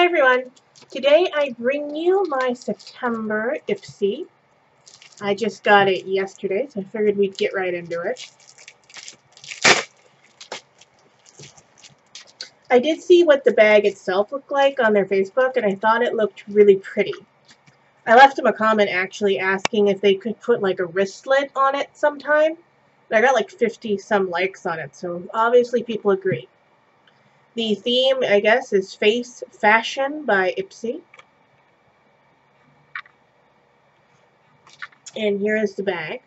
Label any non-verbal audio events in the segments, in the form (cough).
Hi everyone. Today I bring you my September Ipsy. I just got it yesterday, so I figured we'd get right into it. I did see what the bag itself looked like on their Facebook, and I thought it looked really pretty. I left them a comment actually asking if they could put like a wristlet on it sometime. I got like 50 some likes on it, so obviously people agree. The theme, I guess, is Face Fashion by Ipsy. And here is the bag.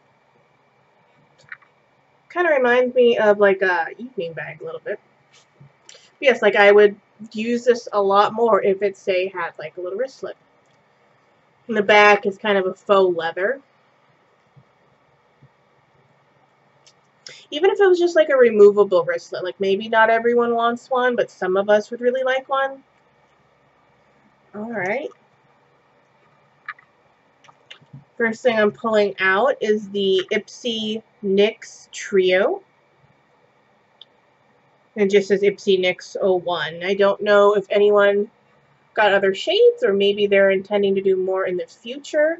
Kind of reminds me of like a evening bag a little bit. Yes, like I would use this a lot more if it, say, had like a little wristlet. And the back is kind of a faux leather. Even if it was just like a removable wristlet, like maybe not everyone wants one, but some of us would really like one. Alright. First thing I'm pulling out is the Ipsy NYX Trio. And it just says Ipsy NYX 01. I don't know if anyone got other shades or maybe they're intending to do more in the future.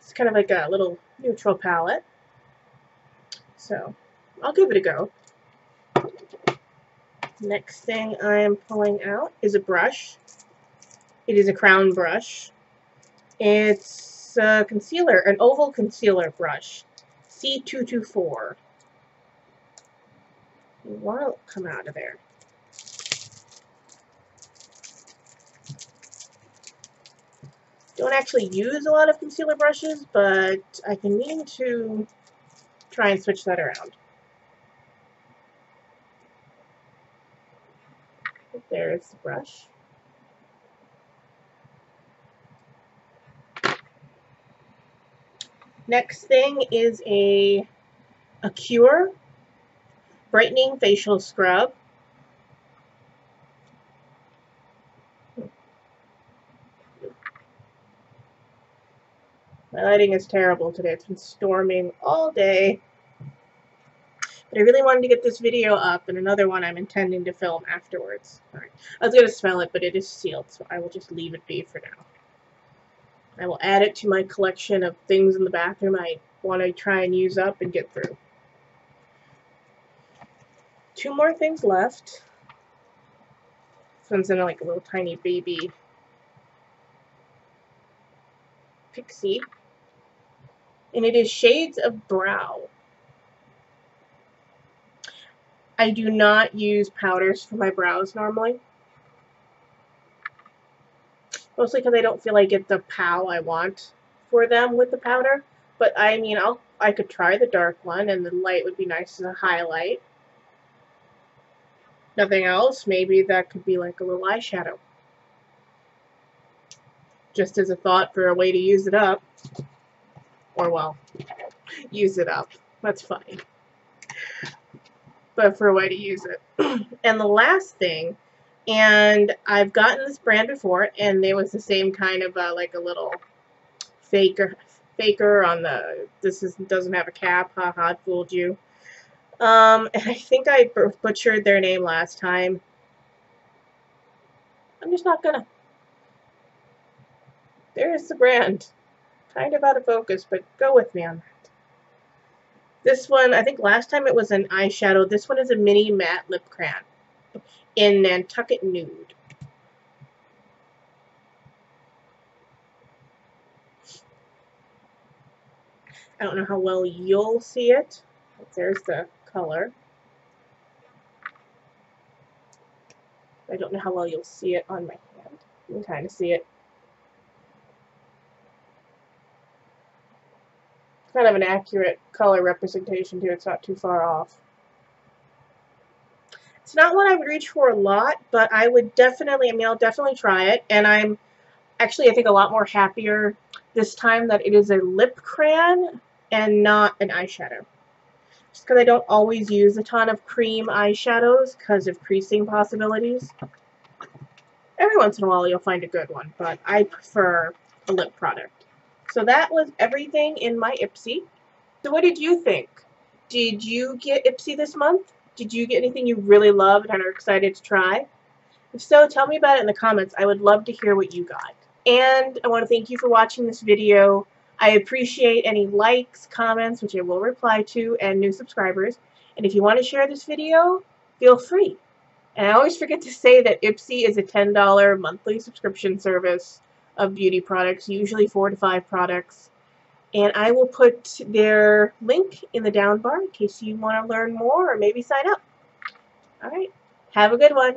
It's kind of like a little neutral palette. So I'll give it a go. Next thing I am pulling out is a brush. It is a crown brush. It's a concealer, an oval concealer brush. C224. What come out of there? Don't actually use a lot of concealer brushes, but I can mean to try and switch that around. There's the brush. Next thing is a Acure Brightening Facial Scrub. My lighting is terrible today. It's been storming all day. But I really wanted to get this video up and another one I'm intending to film afterwards. Right. I was going to smell it, but it is sealed, so I will just leave it be for now. I will add it to my collection of things in the bathroom I want to try and use up and get through. Two more things left. This one's in like a little tiny baby Pixi. And it is Shades of Brow. I do not use powders for my brows normally. Mostly because I don't feel I get the pow I want for them with the powder. But I mean, I'll I could try the dark one and the light would be nice as a highlight. Nothing else, maybe that could be like a little eyeshadow. Just as a thought for a way to use it up. Or well, use it up. That's fine but for a way to use it. (clears throat) and the last thing, and I've gotten this brand before, and it was the same kind of uh, like a little faker faker on the, this is, doesn't have a cap, haha, fooled you. Um, and I think I butchered their name last time. I'm just not gonna. There's the brand. Kind of out of focus, but go with me on that. This one, I think last time it was an eyeshadow. This one is a mini matte lip crayon in Nantucket Nude. I don't know how well you'll see it. There's the color. I don't know how well you'll see it on my hand. You can kind of see it. Kind of an accurate color representation too. It's not too far off. It's not what I would reach for a lot, but I would definitely, I mean, I'll definitely try it. And I'm actually, I think, a lot more happier this time that it is a lip crayon and not an eyeshadow. Just because I don't always use a ton of cream eyeshadows because of creasing possibilities. Every once in a while you'll find a good one, but I prefer a lip product. So that was everything in my Ipsy. So what did you think? Did you get Ipsy this month? Did you get anything you really loved and are excited to try? If so, tell me about it in the comments. I would love to hear what you got. And I want to thank you for watching this video. I appreciate any likes, comments, which I will reply to, and new subscribers. And if you want to share this video, feel free. And I always forget to say that Ipsy is a $10 monthly subscription service of beauty products, usually four to five products. And I will put their link in the down bar in case you want to learn more or maybe sign up. All right. Have a good one.